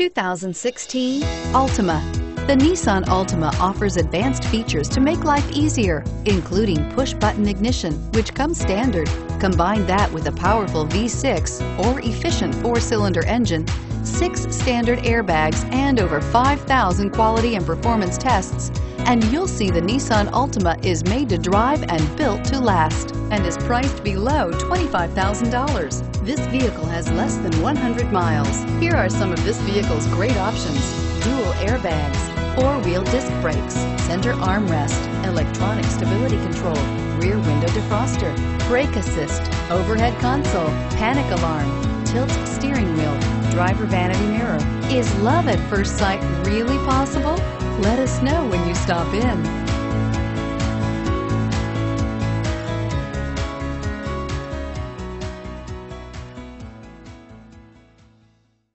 2016 Altima. The Nissan Altima offers advanced features to make life easier, including push-button ignition, which comes standard. Combine that with a powerful V6 or efficient four-cylinder engine, six standard airbags, and over 5,000 quality and performance tests, and you'll see the Nissan Altima is made to drive and built to last and is priced below $25,000. This vehicle has less than 100 miles. Here are some of this vehicle's great options. Dual airbags, four-wheel disc brakes, center armrest, electronic stability control, defroster, brake assist, overhead console, panic alarm, tilt steering wheel, driver vanity mirror. Is love at first sight really possible? Let us know when you stop in.